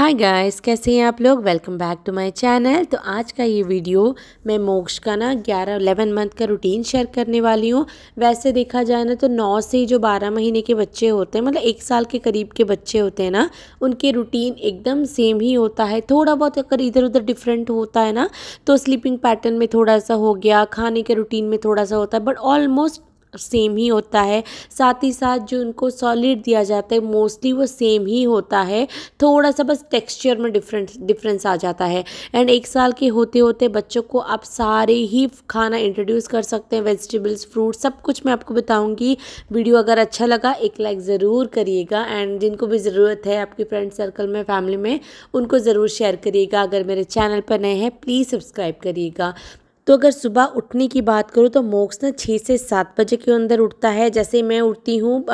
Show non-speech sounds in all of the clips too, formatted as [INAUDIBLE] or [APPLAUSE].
Hi guys कैसे हैं आप लोग? Welcome back to my channel तो आज का ये वीडियो मैं मोक्ष का ना 11 11 मंथ का रूटीन शेयर करने वाली हूँ। वैसे देखा जाए ना तो 9 से जो 12 महीने के बच्चे होते हैं मतलब एक साल के करीब के बच्चे होते हैं ना, उनके रूटीन एकदम सेम ही होता है। थोड़ा बहुत अगर इधर उधर डिफरेंट होता है ना तो स्लीपिंग पैटर्न में थोड़ा सा हो गया, खाने के रूटीन में थोड़ा सा होता है बट ऑलमोस्ट सेम ही होता है। साथ ही साथ जो उनको सॉलिड दिया जाता है मोस्टली वो सेम ही होता है। थोड़ा सा बस टेक्सचर में डिफरेंस डिफरेंस आ जाता है। एंड एक साल के होते होते बच्चों को आप सारे ही खाना इंट्रोड्यूस कर सकते हैं वेजिटेबल्स फ्रूट सब कुछ मैं आपको बताऊँगी। वीडियो अगर अच्छा लगा, एक लाइक ज़रूर करिएगा। एंड जिनको भी ज़रूरत है आपके फ्रेंड सर्कल में फैमिली में, उनको ज़रूर शेयर करिएगा। अगर मेरे चैनल पर नए हैं प्लीज़ सब्सक्राइब करिएगा। तो अगर सुबह उठने की बात करूँ तो मोक्स ना छः से सात बजे के अंदर उठता है। जैसे मैं उठती हूँ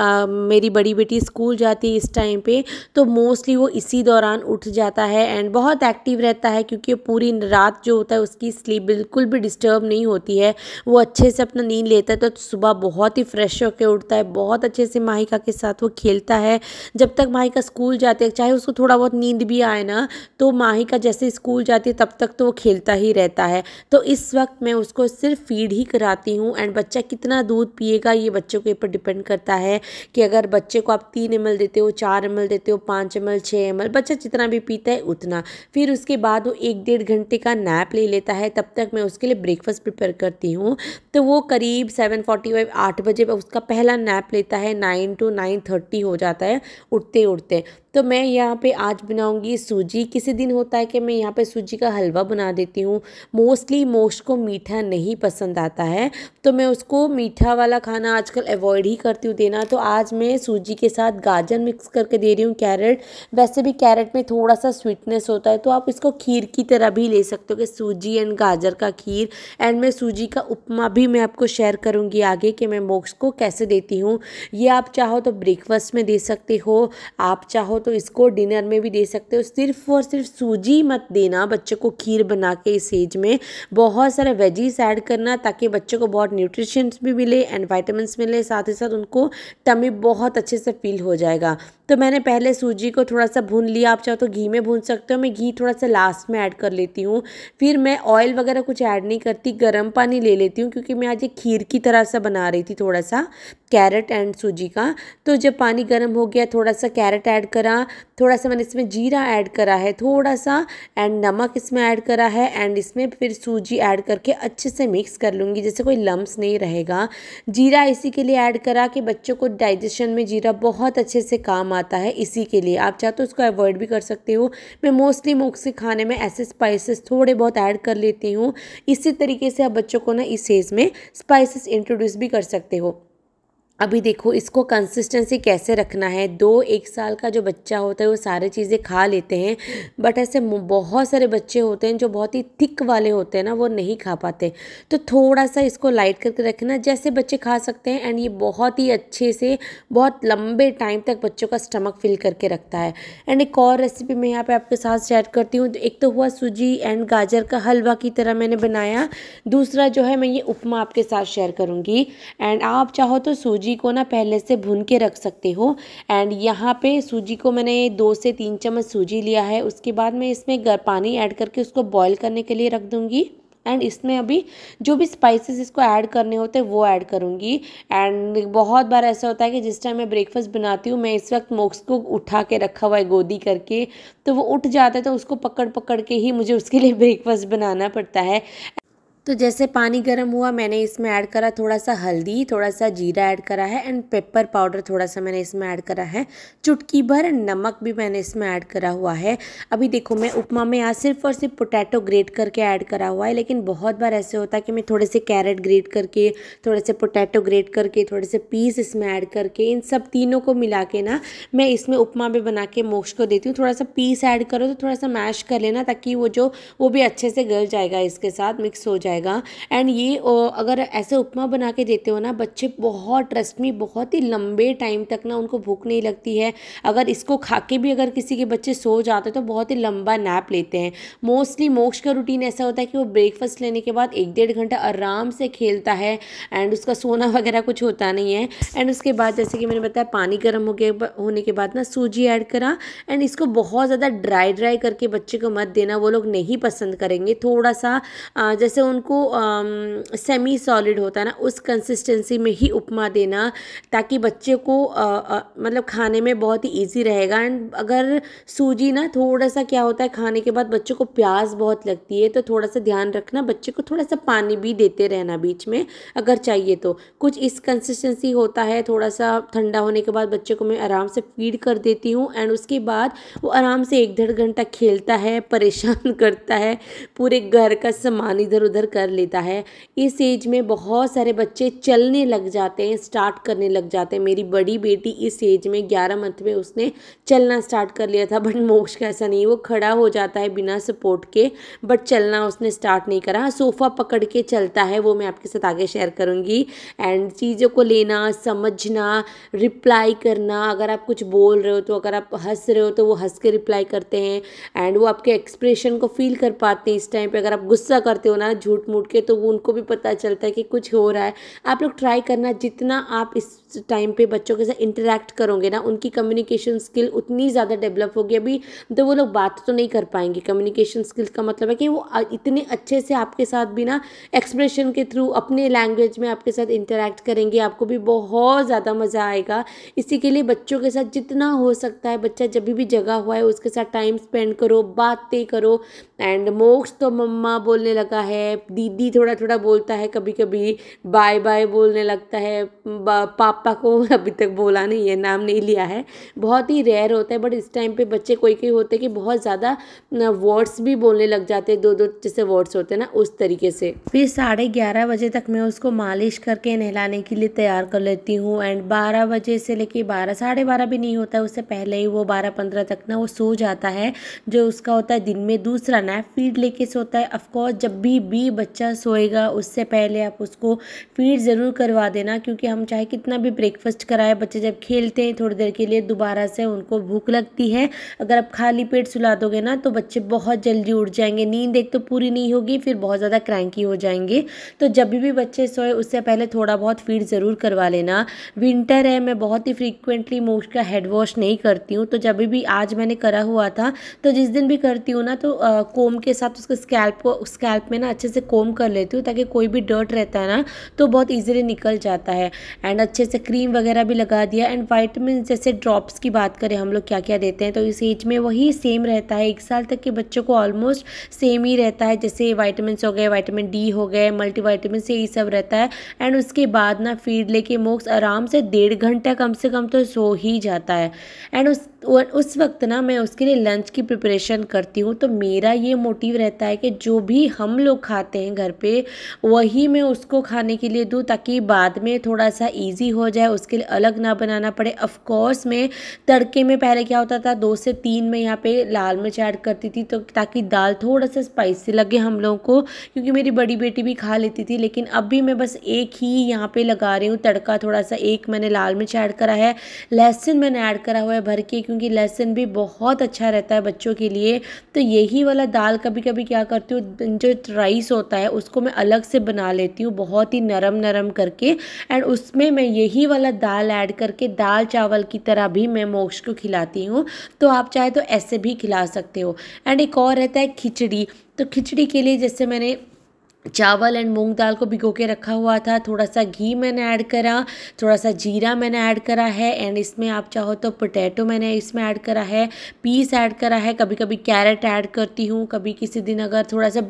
मेरी बड़ी बेटी स्कूल जाती है इस टाइम पे तो मोस्टली वो इसी दौरान उठ जाता है एंड बहुत एक्टिव रहता है क्योंकि पूरी रात जो होता है उसकी स्लीप बिल्कुल भी डिस्टर्ब नहीं होती है। वो अच्छे से अपना नींद लेता है तो सुबह बहुत ही फ्रेश होकर उठता है, बहुत अच्छे से माहिका के साथ वो खेलता है। जब तक माहिका स्कूल जाती है, चाहे उसको थोड़ा बहुत नींद भी आए ना तो माहिका जैसे स्कूल जाती है, तब तक तो वो खेलता ही रहता है। तो इस वक्त मैं उसको सिर्फ़ फ़ीड ही कराती हूँ एंड बच्चा कितना दूध पिएगा ये बच्चों के ऊपर डिपेंड करता है कि अगर बच्चे को आप तीन एम देते हो, चार एम देते हो, पाँच एम एल छः एम बच्चा जितना भी पीता है उतना। फिर उसके बाद वो एक डेढ़ घंटे का नैप ले लेता है, तब तक मैं उसके लिए ब्रेकफास्ट प्रिपेयर करती हूँ। तो वो करीब सेवन फोर्टी फाइव आठ बजे उसका पहला नैप लेता है नाइन टू नाइन थर्टी हो जाता है उठते उठते तो मैं यहाँ पे आज बनाऊँगी सूजी। किसी दिन होता है कि मैं यहाँ पे सूजी का हलवा बना देती हूँ। मोस्टली मोस्ट को मीठा नहीं पसंद आता है। तो मैं उसको मीठा वाला खाना आजकल अवॉइड ही करती हूँ देना। तो आज मैं सूजी के साथ गाजर मिक्स करके दे रही हूँ। कैरेट वैसे भी कैरेट में थोड़ा सा स्वीटनेस होता है। तो आप इसको खीर की तरह भी ले सकते हो कि सूजी एंड गाजर का खीर। एंड मैं सूजी का उपमा भी मैं आपको शेयर करूँगी आगे कि मैं मोक्स को कैसे देती हूँ। ये आप चाहो तो ब्रेकफास्ट में दे सकते हो। आप चाहो तो इसको डिनर में भी दे सकते हो। सिर्फ़ और सिर्फ़ सूजी मत देना, बच्चे को खीर बना के इस एज में। बहुत सारे वेजीज ऐड करना ताकि बच्चे को बहुत न्यूट्रिशंस भी मिले एंड वाइटमिन मिले, साथ ही साथ उनको टमी बहुत अच्छे से फील हो जाएगा। तो मैंने पहले सूजी को थोड़ा सा भून लिया। आप चाहो तो घी में भून सकते हो। मैं घी थोड़ा सा लास्ट में ऐड कर लेती हूँ। फिर मैं ऑयल वगैरह कुछ ऐड नहीं करती। गर्म पानी ले लेती हूँ क्योंकि मैं आज ये खीर की तरह सा बना रही थी थोड़ा सा कैरेट एंड सूजी का। तो जब पानी गर्म हो गया, थोड़ा सा कैरेट ऐड करा। थोड़ा सा मैंने इसमें जीरा ऐड करा है। थोड़ा सा एंड नमक इसमें ऐड करा है एंड इसमें फिर सूजी ऐड करके अच्छे से मिक्स कर लूँगी। जैसे कोई लम्स नहीं रहेगा। जीरा इसी के लिए ऐड करा कि बच्चों को डाइजेशन में जीरा बहुत अच्छे से काम आता है इसी के लिए। आप चाहे तो उसको अवॉइड भी कर सकते हो। मैं मोस्टली मोक्सी खाने में ऐसे स्पाइसेस थोड़े बहुत ऐड कर लेती हूँ। इसी तरीके से आप बच्चों को ना इस एज में स्पाइसेस इंट्रोड्यूस भी कर सकते हो। अभी देखो, इसको कंसिस्टेंसी कैसे रखना है? दो, एक साल का जो बच्चा होता है, वो सारे चीज़ें खा लेते हैं बट ऐसे बहुत सारे बच्चे होते हैं जो बहुत ही थिक वाले होते हैं ना, वो नहीं खा पाते। तो थोड़ा सा इसको लाइट करके रखना, जैसे बच्चे खा सकते हैं एंड ये बहुत ही अच्छे से, बहुत लंबे टाइम तक बच्चों का स्टमक फिल करके रखता है। एंड एक और रेसिपी मैं यहाँ पर आपके साथ शेयर करती हूँ, एक तो हुआ सूजी एंड गाजर का हलवा की तरह मैंने बनाया, दूसरा जो है मैं ये उपमा आपके साथ शेयर करूँगी। एंड आप चाहो तो सूजी सूजी को ना पहले से भून के रख सकते हो। एंड यहाँ पे सूजी को मैंने दो से तीन चम्मच सूजी लिया है। उसके बाद मैं इसमें पानी ऐड करके उसको बॉईल करने के लिए रख दूँगी। एंड इसमें अभी जो भी स्पाइसेस इसको ऐड करने होते हैं, वो ऐड करूँगी। एंड बहुत बार ऐसा होता है कि जिस टाइम मैं ब्रेकफास्ट बनाती हूँ, मैं इस वक्त मोक्स को उठा के रखा हुआ है गोदी करके तो वो उठ जाता है तो उसको पकड़ पकड़ के ही मुझे उसके लिए ब्रेकफास्ट बनाना पड़ता है। तो जैसे पानी गर्म हुआ, मैंने इसमें ऐड करा थोड़ा सा हल्दी थोड़ा सा जीरा ऐड करा है एंड पेपर पाउडर थोड़ा सा मैंने इसमें ऐड करा है। चुटकी भर नमक भी मैंने इसमें ऐड करा हुआ है। अभी देखो, मैं उपमा में यहाँ सिर्फ़ और सिर्फ़ पोटैटो ग्रेट करके ऐड करा हुआ है, लेकिन बहुत बार ऐसे होता है कि मैं थोड़े से कैरेट ग्रेट करके थोड़े से पोटैटो ग्रेट करके थोड़े से पीस इसमें ऐड करके, इन सब तीनों को मिला के ना, मैं इसमें उपमा भी बना के मोक्ष को देती हूँ। थोड़ा सा पीस ऐड करो तो थोड़ा सा मैश कर लेना ताकि वो जो, वो भी अच्छे से गल जाएगा इसके साथ मिक्स हो जाएगा। जाएगा। एंड ये अगर ऐसे उपमा बना के देते हो ना, बच्चे बहुत ट्रस्ट में बहुत ही लंबे टाइम तक ना उनको भूख नहीं लगती है। अगर इसको खा के भी अगर किसी के बच्चे सो जाते हैं तो बहुत ही लंबा नैप लेते हैं। मोस्टली मोक्ष का रूटीन ऐसा होता है कि वो ब्रेकफास्ट लेने के बाद एक डेढ़ घंटा आराम से खेलता है एंड उसका सोना वगैरह कुछ होता नहीं है। एंड उसके बाद जैसे कि मैंने बताया, पानी गर्म हो गया होने के बाद ना सूजी ऐड करा एंड इसको बहुत ज़्यादा ड्राई ड्राई करके बच्चे को मत देना, वो लोग नहीं पसंद करेंगे। थोड़ा सा जैसे उनको सेमी सॉलिड होता है ना उस कंसिस्टेंसी में ही उपमा देना ताकि बच्चे को आ, आ, मतलब खाने में बहुत ही ईजी रहेगा। एंड अगर सूजी ना थोड़ा सा क्या होता है खाने के बाद बच्चों को प्यास बहुत लगती है तो थोड़ा सा ध्यान रखना बच्चे को थोड़ा सा पानी भी देते रहना बीच में अगर चाहिए तो। कुछ इस कंसिस्टेंसी होता है थोड़ा सा ठंडा होने के बाद बच्चे को मैं आराम से फ़ीड कर देती हूँ एंड उसके बाद वो आराम से एक डेढ़ घंटा खेलता है [LAUGHS] परेशान करता है पूरे घर का सामान इधर उधर कर लेता है। इस एज में बहुत सारे बच्चे चलने लग जाते हैं, स्टार्ट करने लग जाते हैं। मेरी बड़ी बेटी इस एज में ग्यारह मंथ में उसने चलना स्टार्ट कर लिया था, बट मोक्ष का ऐसा नहीं, वो खड़ा हो जाता है बिना सपोर्ट के, बट चलना उसने स्टार्ट नहीं करा। सोफ़ा पकड़ के चलता है, वो मैं आपके साथ आगे शेयर करूँगी। एंड चीज़ों को लेना, समझना रिप्लाई करना, अगर आप कुछ बोल रहे हो तो अगर आप हंस रहे हो तो वो हंस के रिप्लाई करते हैं। एंड वो आपके एक्सप्रेशन को फील कर पाते हैं इस टाइम पे। अगर आप गुस्सा करते हो ना, झूठ मूठ के तो उनको भी पता चलता है कि कुछ हो रहा है। आप लोग ट्राई करना, जितना आप इस टाइम पे बच्चों के साथ इंटरेक्ट करोगे ना, उनकी कम्युनिकेशन स्किल उतनी ज़्यादा डेवलप होगी। अभी तो वो लोग बात तो नहीं कर पाएँगे। कम्युनिकेशन स्किल्स का मतलब है कि वो इतने अच्छे से आपके साथ भी ना एक्सप्रेशन के थ्रू अपने लैंग्वेज में आपके साथ इंटरेक्ट करेंगे, आपको भी बहुत ज़्यादा मज़ा आएगा। इसी के लिए बच्चों के साथ जितना हो सकता है, बच्चा जब भी जगह हुआ है, उसके साथ टाइम स्पेंड करो, बातें करो एंड मोक्ष तो मम्मा बोलने लगा है दीदी थोड़ा थोड़ा बोलता है कभी कभी बाय बाय बोलने लगता है पापा को [LAUGHS] अभी तक बोला नहीं है, नाम नहीं लिया है। बहुत ही रेयर होता है बट इस टाइम पे बच्चे कोई कोई होते कि बहुत ज़्यादा वर्ड्स भी बोलने लग जाते हैं दो दो जैसे वर्ड्स होते हैं ना, उस तरीके से। फिर साढ़े ग्यारह बजे तक मैं उसको मालिश करके नहलाने के लिए तैयार कर लेती हूँ एंड बारह बजे से लेके बारह, साढ़े बारह भी नहीं होता है उससे पहले ही वो बारह पंद्रह तक ना वो सो जाता है, जो उसका होता है दिन में दूसरा नैप फ़ीड लेके सोता है। अफकोर्स जब भी भी बच्चा सोएगा, उससे पहले आप उसको फ़ीड ज़रूर करवा देना, क्योंकि हम चाहे कितना भी ब्रेकफास्ट कराए, बच्चे जब खेलते हैं थोड़ी देर के लिए, दोबारा से उनको भूख लगती है। अगर आप खाली पेट सुला दोगे ना तो बच्चे बहुत जल्दी उठ जाएँगे। नींद एक तो पूरी नहीं होगी, फिर बहुत ज़्यादा क्रैंकी हो जाएँगे। तो जब भी बच्चे सोए, उससे पहले थोड़ा बहुत फ़ीड ज़रूर करवा लेना। विंटर है, मैं बहुत ही फ्रीक्वेंटली मोस्ट का हेड वॉश नहीं करती हूँ। तो जब भी आज मैंने करा हुआ था तो जिस दिन भी करती हूँ ना तो कोम के साथ उसके स्कैल्प को स्कैल्प में ना अच्छे से कोम कर लेती हूँ ताकि कोई भी डर्ट रहता है ना तो बहुत ईजिली निकल जाता है। एंड अच्छे से क्रीम वगैरह भी लगा दिया। एंड वाइटमिन जैसे ड्रॉप्स की बात करें, हम लोग क्या क्या देते हैं? तो इस एज में वही सेम रहता है। एक साल तक के बच्चों को ऑलमोस्ट सेम ही रहता है। जैसे वाइटामिन हो गए वाइटामिन डी हो गए मल्टी से यही सब रहता है। एंड उसके बाद ना फ़ीड लेके मोक्स आराम से डेढ़ घंटा कम से कम तो सो ही जाता है। एंड उस उस वक्त ना मैं उसके लिए लंच की प्रिपरेशन करती हूँ तो मेरा ये मोटिव रहता है कि जो भी हम लोग खाते हैं घर पे, वही मैं उसको खाने के लिए दूँ ताकि बाद में थोड़ा सा इजी हो जाए, उसके लिए अलग ना बनाना पड़े। ऑफ़ कोर्स मैं तड़के में पहले क्या होता था, दो से तीन में यहाँ पे लाल मिर्च ऐड करती थी तो ताकि दाल थोड़ा सा स्पाइसी लगे हम लोगों को, क्योंकि मेरी बड़ी बेटी भी खा लेती थी, लेकिन अब भी मैं बस एक ही यहाँ पे लगा रही हूँ, तड़का थोड़ा सा एक मैंने लाल मिर्च ऐड करा है, लहसुन मैंने ऐड करा हुआ है भर के, क्योंकि लहसुन भी बहुत अच्छा रहता है बच्चों के लिए। तो यही वाला दाल कभी कभी क्या करती हूँ, जो राइस होता है, उसको मैं अलग से बना लेती हूँ, बहुत ही नरम नरम करके। एंड उसमें मैं यही वाला दाल ऐड करके दाल चावल की तरह भी मैं मोक्ष को खिलाती हूँ। तो आप चाहे तो ऐसे भी खिला सकते हो। एंड एक और रहता है खिचड़ी। तो खिचड़ी के लिए जैसे मैंने चावल एंड मूंग दाल को भिगो के रखा हुआ था। थोड़ा सा घी मैंने ऐड करा, थोड़ा सा जीरा मैंने ऐड करा है एंड इसमें आप चाहो तो पोटैटो मैंने इसमें ऐड करा है पीस ऐड करा है। कभी कभी कैरेट ऐड करती हूँ, कभी किसी दिन अगर थोड़ा सा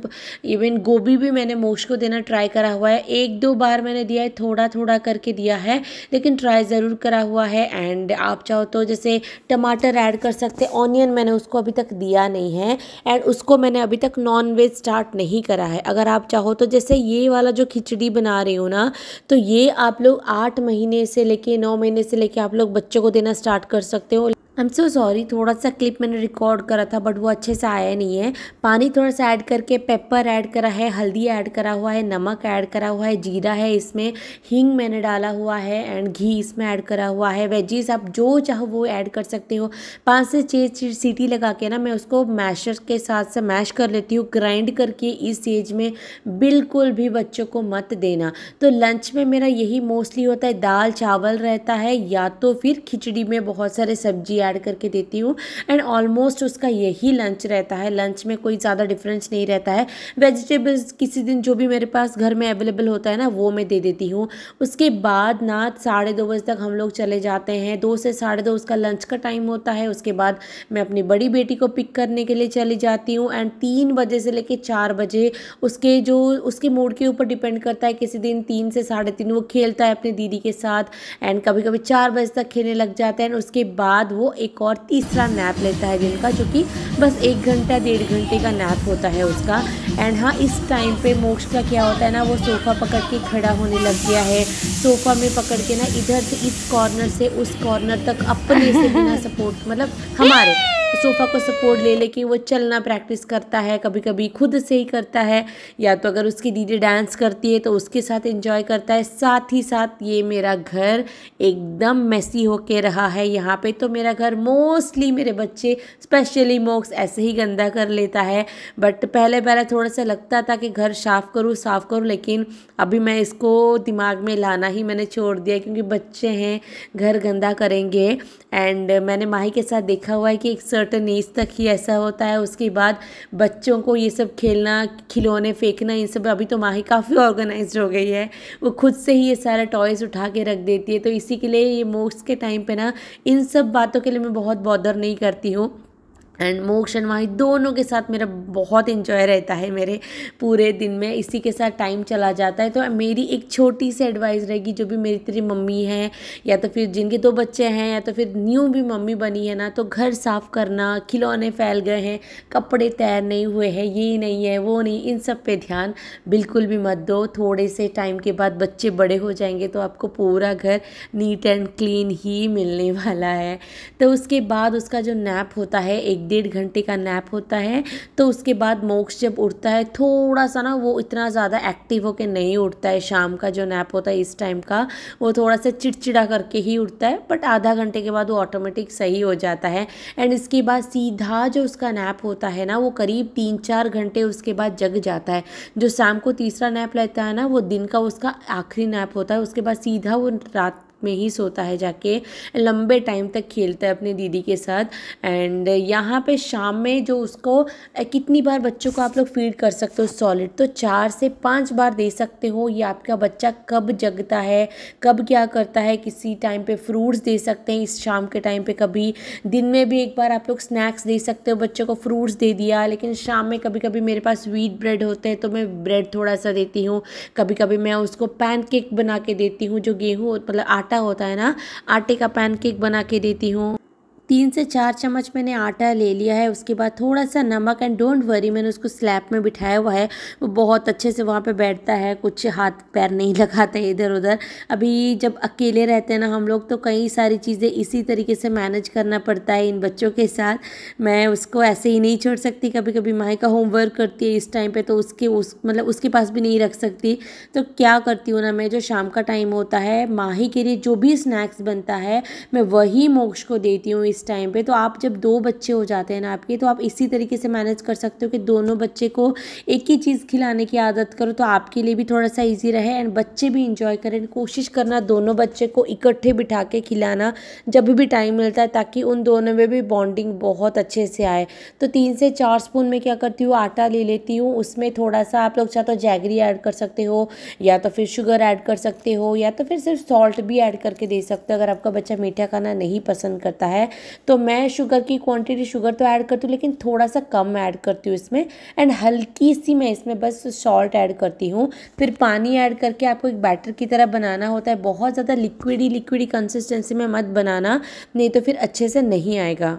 इवन गोभी भी मैंने मोश को देना ट्राई करा हुआ है। एक दो बार मैंने दिया है थोड़ा थोड़ा करके दिया है, लेकिन ट्राई ज़रूर करा हुआ है। एंड आप चाहो तो जैसे टमाटर ऐड कर सकते ऑनियन मैंने उसको अभी तक दिया नहीं है एंड उसको मैंने अभी तक नॉन स्टार्ट नहीं करा है। अगर आप चाहो हो तो जैसे ये वाला जो खिचड़ी बना रही हो ना तो ये आप लोग आठ महीने से लेके नौ महीने से लेके आप लोग बच्चों को देना स्टार्ट कर सकते हो। आई एम सो सॉरी थोड़ा सा क्लिप मैंने रिकॉर्ड करा था बट वो अच्छे से आया नहीं है। पानी थोड़ा सा ऐड करके पेपर ऐड करा है, हल्दी ऐड करा हुआ है, नमक ऐड करा हुआ है, जीरा है इसमें, हींग मैंने डाला हुआ है एंड घी इसमें ऐड करा हुआ है। वेजीज आप जो चाहो वो ऐड कर सकते हो। पाँच से छः सीटी लगा के ना मैं उसको मैशर के साथ से मैश कर लेती हूँ ग्राइंड करके इस एज में बिल्कुल भी बच्चों को मत देना। तो लंच में मेरा यही मोस्टली होता है, दाल, चावल रहता है, या तो फिर खिचड़ी में बहुत सारे सब्ज़ी ऐड करके देती हूँ। एंड ऑलमोस्ट उसका यही लंच रहता है। लंच में कोई ज़्यादा डिफरेंस नहीं रहता है। वेजिटेबल्स किसी दिन जो भी मेरे पास घर में अवेलेबल होता है ना, वो मैं दे देती हूँ। उसके बाद ना साढ़े दो बजे तक हम लोग चले जाते हैं। दो से साढ़े दो उसका लंच का टाइम होता है। उसके बाद मैं अपनी बड़ी बेटी को पिक करने के लिए चली जाती हूँ। एंड तीन बजे से लेकर चार बजे उसके जो, उसके मूड के ऊपर डिपेंड करता है। किसी दिन तीन से साढ़े तीन वो खेलता है अपनी दीदी के साथ। एंड कभी कभी चार बजे तक खेलने लग जाता है। एंड उसके बाद वो एक और तीसरा नैप लेता है दिन का जो कि बस एक घंटा डेढ़ घंटे का नैप होता है उसका। एंड हाँ इस टाइम पे मोक्ष का क्या होता है ना वो सोफ़ा पकड़ के खड़ा होने लग गया है। सोफ़ा में पकड़ के ना इधर से इस कॉर्नर से उस कॉर्नर तक अपने से बिना [LAUGHS] सपोर्ट मतलब हमारे सोफ़ा को सपोर्ट ले लेके वो चलना प्रैक्टिस करता है कभी कभी खुद से ही करता है। या तो अगर उसकी दीदी डांस करती है तो उसके साथ एंजॉय करता है। साथ ही साथ ये मेरा घर एकदम मैसी होके रहा है। यहाँ पे तो मेरा घर मोस्टली मेरे बच्चे स्पेशली मोक्स ऐसे ही गंदा कर लेता है। बट पहले पहले थोड़ा सा लगता था कि घर साफ़ करूँ साफ़ करूँ, लेकिन अभी मैं इसको दिमाग में लाना ही मैंने छोड़ दिया क्योंकि बच्चे हैं, घर गंदा करेंगे। एंड मैंने माही के साथ देखा हुआ है कि एक सर्टन एज तक ही ऐसा होता है। उसके बाद बच्चों को ये सब खेलना, खिलौने फेंकना, इन सब अभी तो माही काफ़ी ऑर्गेनाइज हो गई है। वो खुद से ही ये सारा टॉयज़ उठा के रख देती है। तो इसी के लिए ये मोक्स के टाइम पे ना इन सब बातों के लिए मैं बहुत बॉदर नहीं करती हूँ। एंड मोक्ष एंड माही दोनों के साथ मेरा बहुत इन्जॉय रहता है मेरे पूरे दिन में। इसी के साथ टाइम चला जाता है। तो मेरी एक छोटी सी एडवाइस रहेगी, जो भी मेरी तेरी मम्मी है, या तो फिर जिनके दो बच्चे हैं, या तो फिर न्यू भी मम्मी बनी है ना तो घर साफ़ करना, खिलौने फैल गए हैं, कपड़े तैयार नहीं हुए हैं, ये नहीं है, वो नहीं, इन सब पे ध्यान बिल्कुल भी मत दो। थोड़े से टाइम के बाद बच्चे बड़े हो जाएँगे तो आपको पूरा घर नीट एंड क्लीन ही मिलने वाला है। तो उसके बाद उसका जो नैप होता है, एक डेढ़ घंटे का नैप होता है तो उसके बाद मोक्ष जब उठता है, थोड़ा सा ना वो इतना ज़्यादा एक्टिव होकर नहीं उठता है। शाम का जो नैप होता है, इस टाइम का, वो थोड़ा सा चिड़चिड़ा करके ही उठता है बट आधा घंटे के बाद वो ऑटोमेटिक सही हो जाता है। एंड इसके बाद सीधा जो उसका नैप होता है ना, वो करीब तीन चार घंटे उसके बाद जग जाता है। जो शाम को तीसरा नैप लेता है ना, वो दिन का उसका आखिरी नैप होता है, उसके बाद सीधा वो रात में ही सोता है, जाके लंबे टाइम तक खेलता है अपनी दीदी के साथ। एंड यहाँ पे शाम में जो उसको कितनी बार बच्चों को आप लोग फ़ीड कर सकते हो सॉलिड तो चार से पाँच बार दे सकते हो। ये आपका बच्चा कब जगता है, कब क्या करता है, किसी टाइम पे फ्रूट्स दे सकते हैं, इस शाम के टाइम पे कभी। दिन में भी एक बार आप लोग स्नैक्स दे सकते हो, बच्चों को फ्रूट्स दे दिया, लेकिन शाम में कभी कभी मेरे पास वीट ब्रेड होते हैं तो मैं ब्रेड थोड़ा सा देती हूँ। कभी कभी मैं उसको पैन केक बना के देती हूँ, जो गेहूँ मतलब आटा होता है ना आटे का पैनकेक बना के देती हूँ। तीन से चार चम्मच मैंने आटा ले लिया है, उसके बाद थोड़ा सा नमक एंड डोंट वरी मैंने उसको स्लैब में बिठाया हुआ है। वो बहुत अच्छे से वहाँ पे बैठता है, कुछ हाथ पैर नहीं [LAUGHS] लगाता इधर उधर अभी जब अकेले रहते हैं ना हम लोग तो कई सारी चीज़ें इसी तरीके से मैनेज करना पड़ता है इन बच्चों के साथ। मैं उसको ऐसे ही नहीं छोड़ सकती कभी कभी माई का होमवर्क करती है इस टाइम पर तो उसके, उस मतलब उसके पास भी नहीं रख सकती। तो क्या करती हूँ ना मैं, जो शाम का टाइम होता है, माही के लिए जो भी स्नैक्स बनता है, मैं वही मोक्ष को देती हूँ इस टाइम पे तो आप जब दो बच्चे हो जाते हैं ना आपके तो आप इसी तरीके से मैनेज कर सकते हो कि दोनों बच्चे को एक ही चीज़ खिलाने की आदत करो तो आपके लिए भी थोड़ा सा ईजी रहे एंड बच्चे भी इंजॉय करें। कोशिश करना दोनों बच्चे को इकट्ठे बिठा के खिलाना जब भी टाइम मिलता है, ताकि उन दोनों में भी बॉन्डिंग बहुत अच्छे से आए। तो तीन से चार स्पून में क्या करती हूँ, आटा ले लेती हूँ। उसमें थोड़ा सा आप लोग चाहे तो जैगरी ऐड कर सकते हो, या तो फिर शुगर ऐड कर सकते हो, या तो फिर सिर्फ़ सॉल्ट भी ऐड करके दे सकते हो, अगर आपका बच्चा मीठा खाना नहीं पसंद करता है। तो मैं शुगर की क्वांटिटी शुगर तो ऐड करती हूँ, लेकिन थोड़ा सा कम ऐड करती हूँ इसमें। एंड हल्की सी मैं इसमें बस सॉल्ट ऐड करती हूँ। फिर पानी ऐड करके आपको एक बैटर की तरह बनाना होता है। बहुत ज़्यादा लिक्विडी लिक्विडी कंसिस्टेंसी में मत बनाना, नहीं तो फिर अच्छे से नहीं आएगा।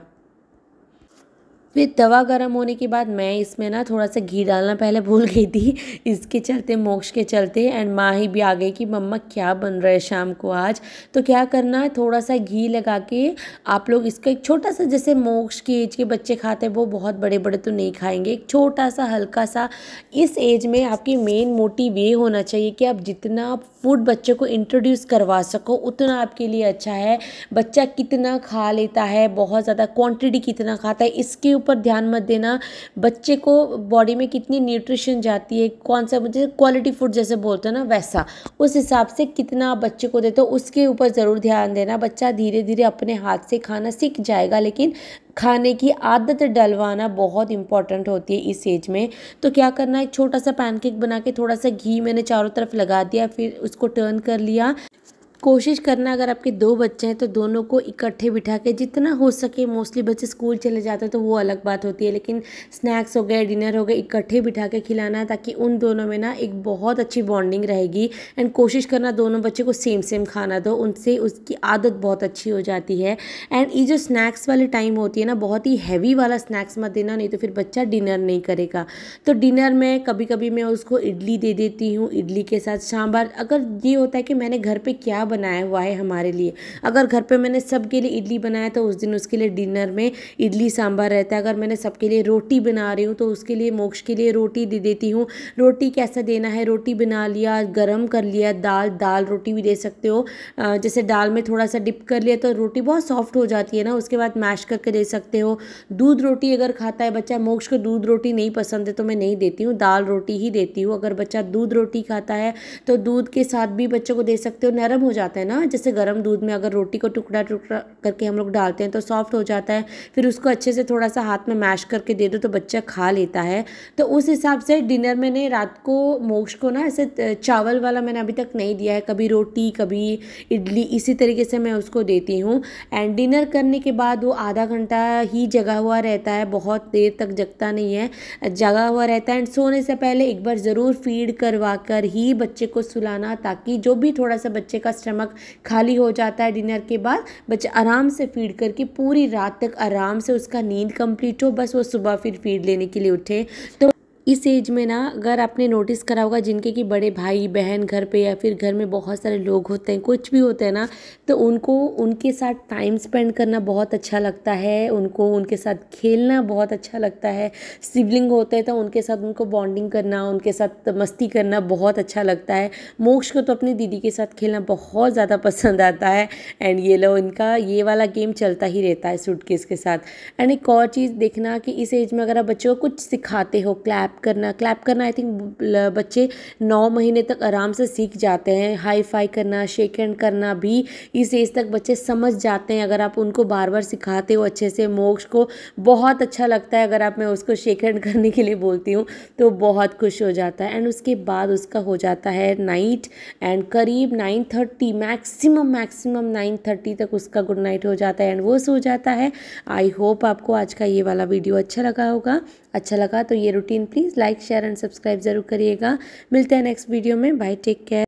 फिर तवा गर्म होने के बाद मैं इसमें ना थोड़ा सा घी डालना पहले भूल गई थी। इसके चलते, मोक्ष के चलते एंड माँ ही भी आ गई कि, मम्मा, क्या बन रहा है शाम को आज? तो क्या करना है? थोड़ा सा घी लगा के आप लोग इसका एक छोटा सा, जैसे मोक्ष की एज के बच्चे खाते हैं, वो बहुत बड़े बड़े तो नहीं खाएँगे। एक छोटा सा, हल्का सा, इस एज में आपकी मेन मोटिव ये होना चाहिए कि आप जितना फ़ूड बच्चे को इंट्रोड्यूस करवा सको, उतना आपके लिए अच्छा है। बच्चा कितना खा लेता है, बहुत ज़्यादा क्वांटिटी कितना खाता है, इसके ध्यान मत देना। बच्चे को बॉडी में कितनी न्यूट्रिशन जाती है, कौन सा मुझे क्वालिटी फ़ूड जैसे बोलते हैं ना, वैसा। उस हिसाब से कितना बच्चे को देते हो, उसके ऊपर ज़रूर ध्यान देना। बच्चा धीरे धीरे अपने हाथ से खाना सीख जाएगा, लेकिन खाने की आदत डलवाना बहुत इंपॉर्टेंट होती है इस एज में। तो क्या करना है छोटा सा पैनकेक बना के थोड़ा सा घी मैंने चारों तरफ़ लगा दिया, फिर उसको टर्न कर लिया। कोशिश करना अगर आपके दो बच्चे हैं तो दोनों को इकट्ठे बिठा के जितना हो सके मोस्टली बच्चे स्कूल चले जाते हैं तो वो अलग बात होती है। लेकिन स्नैक्स हो गए डिनर हो गए, इकट्ठे बिठा के खिलाना, ताकि उन दोनों में ना एक बहुत अच्छी बॉन्डिंग रहेगी। एंड कोशिश करना दोनों बच्चे को सेम सेम खाना दो, उनसे उसकी आदत बहुत अच्छी हो जाती है। एंड ये जो स्नैक्स वाले टाइम होती है ना, बहुत ही हैवी वाला स्नैक्स मत देना, नहीं तो फिर बच्चा डिनर नहीं करेगा। तो डिनर में कभी कभी मैं उसको इडली दे देती हूँ, इडली के साथ सांभर। अगर ये होता है कि मैंने घर पर क्या बनाया हुआ है हमारे लिए। अगर घर पे मैंने सबके लिए इडली बनाया तो उस दिन उसके लिए डिनर में इडली, सांभर रहता है। अगर मैंने सबके लिए रोटी बना रही हूँ तो उसके लिए, मोक्ष के लिए रोटी दे देती हूँ। रोटी कैसा देना है? रोटी बना लिया, गर्म कर लिया, दाल दाल रोटी भी दे सकते हो। जैसे दाल में थोड़ा सा डिप कर लिया तो रोटी बहुत सॉफ्ट हो जाती है ना, उसके बाद मैश करके दे सकते हो। दूध रोटी अगर खाता है बच्चा, मोक्ष को दूध रोटी नहीं पसंद है तो मैं नहीं देती हूँ, दाल रोटी ही देती हूँ। अगर बच्चा दूध रोटी खाता है तो दूध के साथ भी बच्चों को दे सकते हो, नरम हो जाता है ना, जैसे गर्म दूध में अगर रोटी को टुकड़ा टुकड़ा करके हम लोग डालते हैं तो सॉफ्ट हो जाता है, फिर उसको अच्छे से थोड़ा सा हाथ में मैश करके दे दो तो बच्चा खा लेता है। तो उस हिसाब से डिनर मैंने रात को मोक्ष को ना ऐसे चावल वाला मैंने अभी तक नहीं दिया है, कभी रोटी, कभी इडली, इसी तरीके से मैं उसको देती हूँ। एंड डिनर करने के बाद वो आधा घंटा ही जगा हुआ रहता है, बहुत देर तक जगता नहीं है, जगा हुआ रहता है। एंड सोने से पहले एक बार ज़रूर फ़ीड करवा कर ही बच्चे को सुलाना ताकि जो भी थोड़ा सा बच्चे का स्टमक खाली हो जाता है डिनर के बाद। बच्चा आराम से फ़ीड करके पूरी रात तक आराम से उसका नींद कंप्लीट हो। बस वो सुबह फिर फ़ीड लेने के लिए उठे। तो इस एज में ना, अगर आपने नोटिस करा होगा जिनके कि बड़े भाई, बहन घर पे या फिर घर में बहुत सारे लोग होते हैं, कुछ भी होते हैं ना तो उनको, उनके साथ टाइम स्पेंड करना बहुत अच्छा लगता है, उनको, उनके साथ खेलना बहुत अच्छा लगता है। सिबलिंग होते हैं तो उनके साथ उनको बॉन्डिंग करना, उनके साथ मस्ती करना बहुत अच्छा लगता है। मोक्ष को तो अपनी दीदी के साथ खेलना बहुत ज़्यादा [LAUGHS] पसंद आता है। एंड ये लो, इनका ये वाला गेम चलता ही रहता है सूटकेस के साथ। एंड एक और चीज़ देखना कि इस एज में अगर आप बच्चों को कुछ सिखाते हो करना क्लैप करना आई थिंक बच्चे नौ महीने तक आराम से सीख जाते हैं। हाई फाई करना शेक हैंड करना भी इस एज तक बच्चे समझ जाते हैं। अगर आप उनको बार बार सिखाते हो अच्छे से, मोक्ष को बहुत अच्छा लगता है अगर आप, मैं उसको शेक हैंड [LAUGHS] करने के लिए बोलती हूँ तो बहुत खुश हो जाता है। एंड उसके बाद उसका हो जाता है नाइट एंड करीब nine thirty maximum maximum nine thirty तक उसका गुड नाइट हो जाता है। एंड वो सो जाता है। आई होप आपको आज का ये वाला वीडियो अच्छा लगा होगा। अच्छा लगा तो ये routine please like share and subscribe ज़रूर करिएगा। मिलते हैं नेक्स्ट वीडियो में। Bye take care